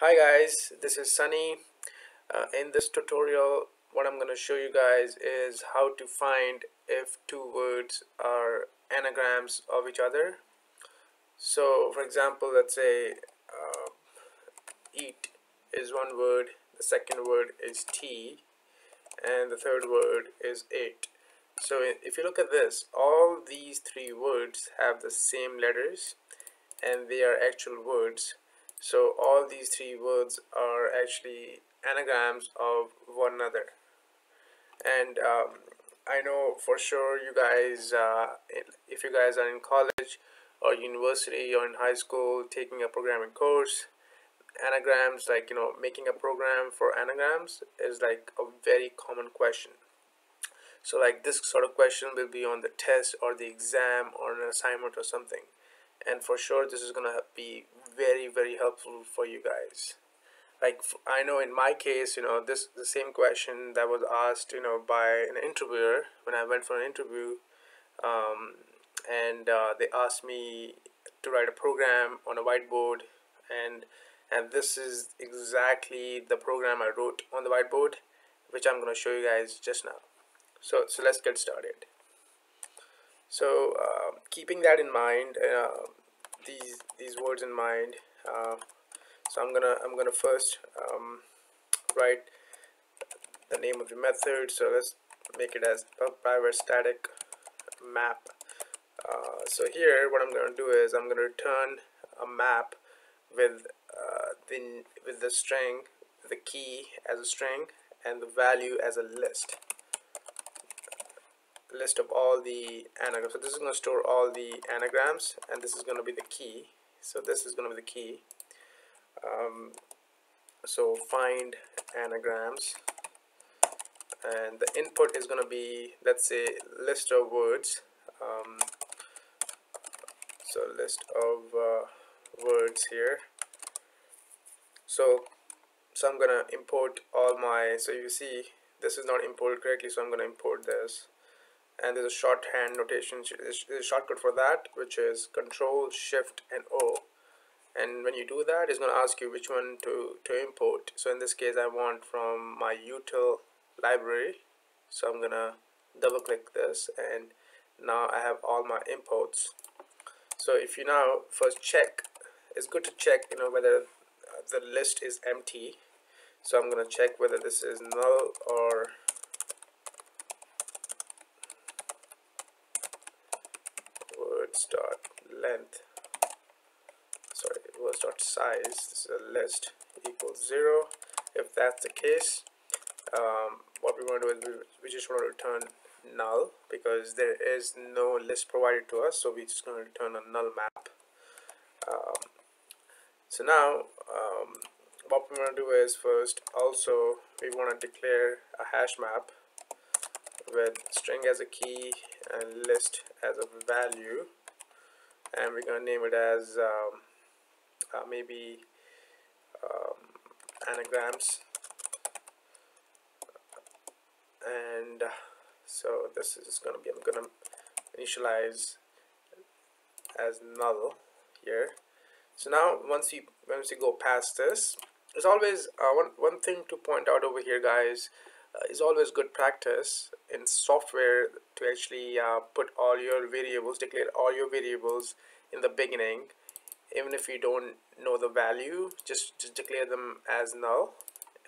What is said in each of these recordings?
Hi guys, this is Sunny. Uh, in this tutorial, what I'm going to show you guys is how to find if two words are anagrams of each other. So, for example, let's say uh, eat is one word, the second word is tea, and the third word is it So, if you look at this, all these three words have the same letters and they are actual words so all these three words are actually anagrams of one another. And um, I know for sure you guys uh, if you guys are in college or university or in high school taking a programming course anagrams like you know making a program for anagrams is like a very common question. So like this sort of question will be on the test or the exam or an assignment or something. And for sure this is gonna be very very helpful for you guys. Like I know in my case you know this the same question that was asked you know by an interviewer when I went for an interview um, and uh, they asked me to write a program on a whiteboard and and this is exactly the program I wrote on the whiteboard which I'm gonna show you guys just now. So so let's get started. So uh, keeping that in mind uh, these these words in mind. Uh, so I'm gonna I'm gonna first um, write the name of the method. So let's make it as private static map. Uh, so here what I'm gonna do is I'm gonna return a map with uh, the with the string the key as a string and the value as a list list of all the anagrams. So this is going to store all the anagrams and this is going to be the key. So this is going to be the key. Um, so find anagrams and the input is going to be let's say list of words. Um, so list of uh, words here. So so I'm gonna import all my so you see this is not imported correctly so I'm gonna import this and there's a shorthand notation there's a shortcut for that which is control shift and o. And when you do that it's going to ask you which one to to import. So in this case i want from my util library. So i'm gonna double click this and now i have all my imports. So if you now first check it's good to check you know whether uh, the list is empty. So i'm gonna check whether this is null or dot length. Sorry was dot size. This is a list equals zero. If that's the case um, what we want to do is we, just want to return null because there is no list provided to us so we're just going to return a null map. Um, so now um, what we want to do is first also we want to declare a hash map with string as a key and list as a value and we're gonna name it as um, uh, maybe um, anagrams. And uh, so this is gonna be I'm gonna initialize as null here. So now once we once we go past this there's always uh, one, one thing to point out over here guys is always good practice in software to actually uh, put all your variables declare all your variables in the beginning. Even if you don't know the value just, just declare them as null.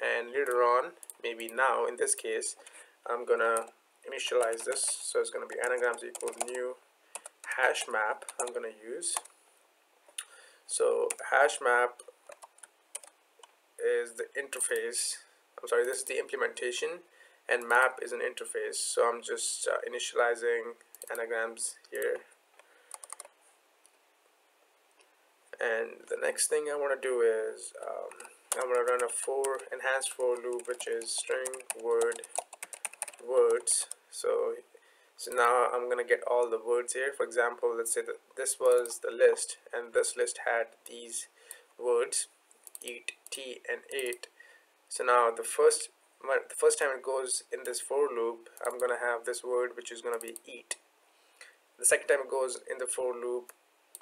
And later on maybe now in this case I'm gonna initialize this. So it's gonna be anagrams equals new hash map I'm gonna use. So hash map is the interface I'm sorry this is the implementation and map is an interface. So I'm just uh, initializing anagrams here. And the next thing I want to do is um, I'm going to run a for enhanced for loop which is string word words. So so now I'm gonna get all the words here. For example let's say that this was the list and this list had these words eat tea and ate so now the first the first time it goes in this for loop I'm gonna have this word which is gonna be eat. The second time it goes in the for loop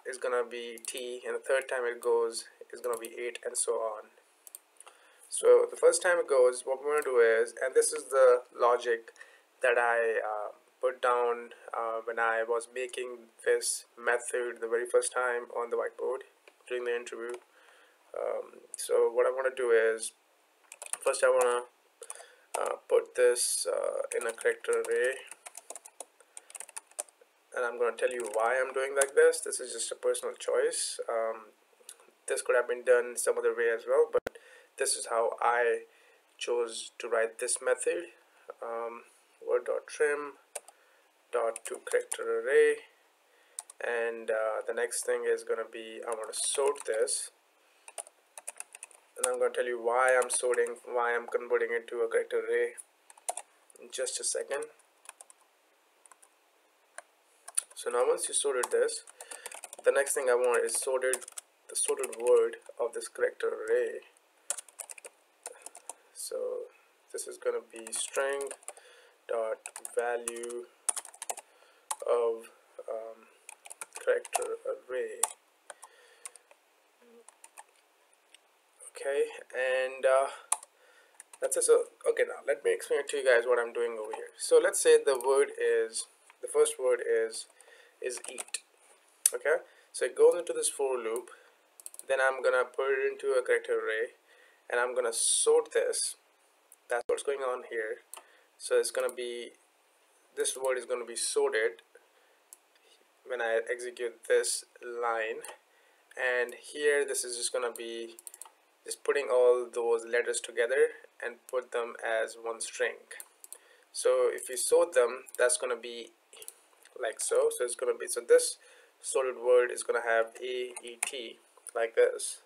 is gonna be tea and the third time it goes is gonna be ate and so on. So the first time it goes what we're to do is and this is the logic that I uh, put down uh, when I was making this method the very first time on the whiteboard during the interview. Um, so what I want to do is first I want to uh, put this uh, in a character array and I'm going to tell you why I'm doing like this. This is just a personal choice. Um, this could have been done some other way as well but this is how I chose to write this method. Um, word.trim dot to character array. And uh, the next thing is going to be I want to sort this and I'm going to tell you why I'm sorting why I'm converting it to a character array in just a second. So now once you sorted this the next thing I want is sorted the sorted word of this character array. So this is going to be string dot value of um, character array okay and uh, that's it. So okay now let me explain to you guys what I'm doing over here. So let's say the word is the first word is is eat. Okay? So it goes into this for loop. Then I'm gonna put it into a character array and I'm gonna sort this. That's what's going on here. So it's gonna be this word is to be sorted when I execute this line. And here this is just to be just putting all those letters together and put them as one string. So if you sort them that's going to be like so. So it's going to be so this sorted word is going to have a e t like this.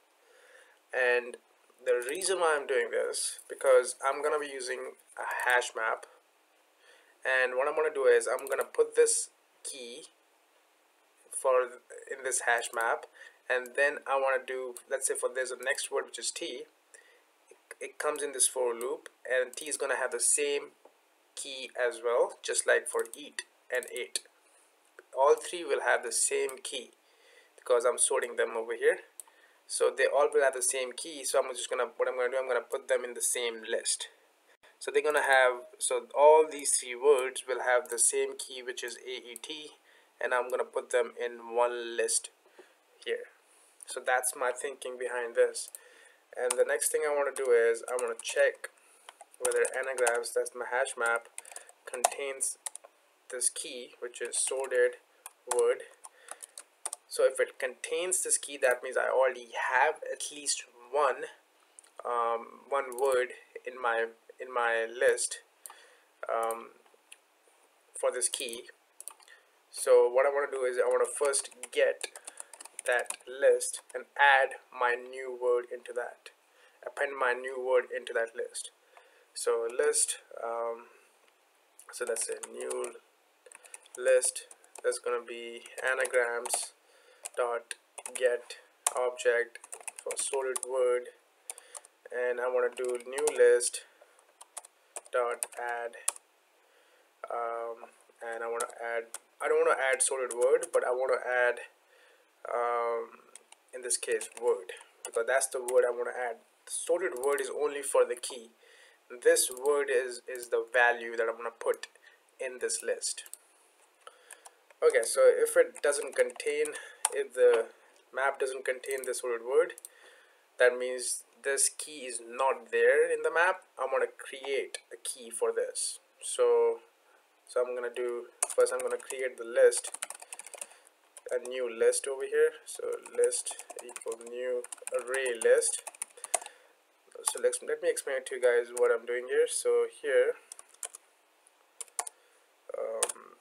And the reason why I'm doing this because I'm gonna be using a hash map. And what I'm gonna do is I'm gonna put this key for in this hash map and then I want to do let's say for there's a next word which is tea. It, it comes in this for loop and tea is gonna have the same key as well just like for eat and ate. All three will have the same key because I'm sorting them over here. So they all will have the same key so I'm just gonna what I'm gonna do I'm gonna put them in the same list. So they're gonna have so all these three words will have the same key which is AET and I'm gonna put them in one list here so that's my thinking behind this. And the next thing I want to do is I want to check whether anagrams that's my hash map contains this key which is sorted word so if it contains this key that means I already have at least one um, one word in my in my list um, for this key. So what I want to do is I want to first get that list and add my new word into that. Append my new word into that list. So list um, so that's a new list. That's gonna be anagrams dot get object for sorted word. And I want to do new list dot add um, and I want to add I don't want to add sorted word but I want to add um, in this case word. Because that's the word I want to add. Sorted word is only for the key. This word is is the value that I'm to put in this list. Okay so if it doesn't contain if the map doesn't contain this sorted word that means this key is not there in the map. I'm gonna create a key for this. So so I'm gonna do first I'm gonna create the list a new list over here. So list equal new array list. So let's let me explain to you guys what I'm doing here. So here um,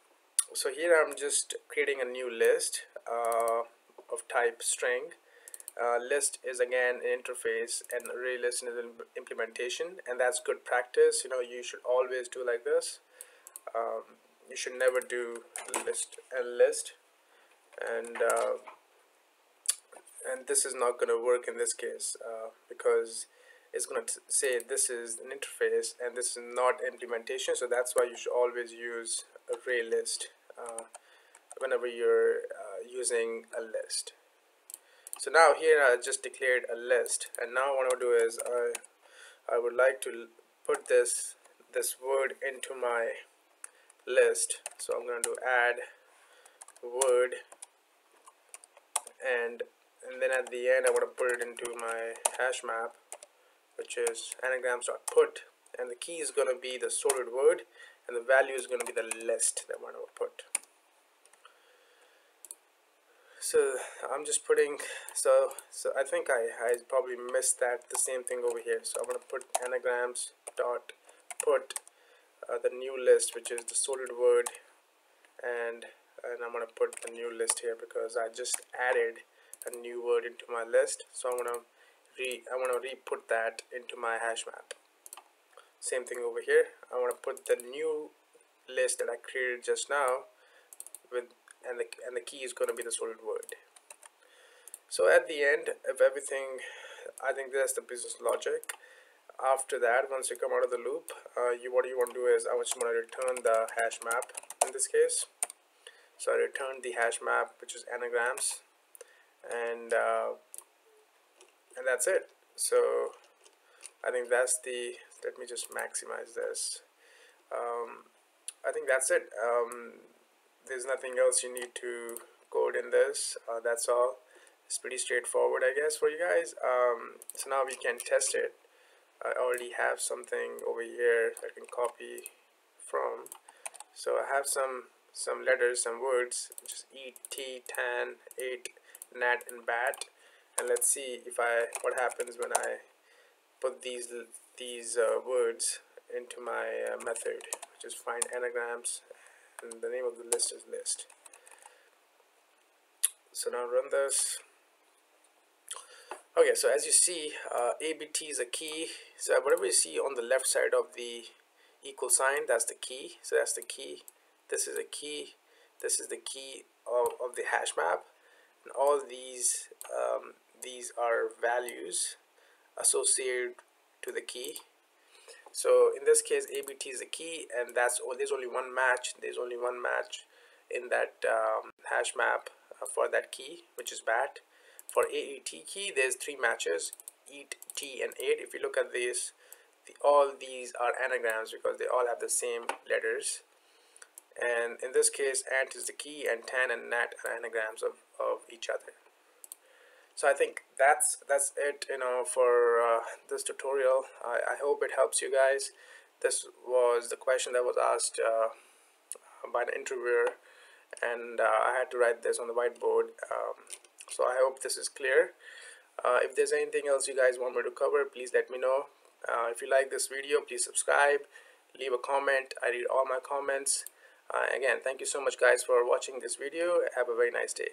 so here I'm just creating a new list uh, of type string. Uh, list is again an interface and array list is an implementation and that's good practice. You know you should always do like this. Um, you should never do list and list and uh, and this is not going to work in this case uh, because it's going to say this is an interface and this is not implementation so that's why you should always use array list uh, whenever you're uh, using a list. So now here I just declared a list and now what I'll do is I I would like to put this this word into my list. So I'm going to add word and and then at the end I want to put it into my hash map which is anagrams.put and the key is going to be the sorted word and the value is going to be the list that we're going to put. So I'm just putting so so I think I, I probably missed that the same thing over here. So I'm going to put anagrams dot put uh, the new list which is the sorted word and and I'm gonna put the new list here because I just added a new word into my list. So I'm gonna re I want to re-put that into my hash map. Same thing over here. I want to put the new list that I created just now with and the, and the key is going to be the sorted word. So at the end of everything I think that's the business logic. After that once you come out of the loop uh, you what you want to do is I just want to return the hash map in this case so I returned the hash map which is anagrams and uh, and that's it. So I think that's the let me just maximize this. Um, I think that's it. Um, there's nothing else you need to code in this. Uh, that's all. It's pretty straightforward I guess for you guys. Um, so now we can test it. I already have something over here I can copy from. So I have some some letters some words just E T tan ate nat and bat. And let's see if I what happens when I put these these uh, words into my uh, method which is find anagrams and the name of the list is list. So now run this. Okay so as you see uh, ABT is a key. So whatever you see on the left side of the equal sign that's the key. So that's the key this is a key this is the key of, of the hash map. And all these um, these are values associated to the key. So in this case ABT is a key and that's all there's only one match there's only one match in that um, hash map uh, for that key which is BAT. For AET key there's three matches EAT, TEA and ATE if you look at this the, all these are anagrams because they all have the same letters and in this case ant is the key and tan and nat are anagrams of, of each other. So I think that's that's it you know for uh, this tutorial. I, I hope it helps you guys. This was the question that was asked uh, by the interviewer and uh, I had to write this on the whiteboard um, so I hope this is clear. Uh, if there's anything else you guys want me to cover please let me know. Uh, if you like this video please subscribe leave a comment. I read all my comments Uh, again thank you so much guys for watching this video. Have a very nice day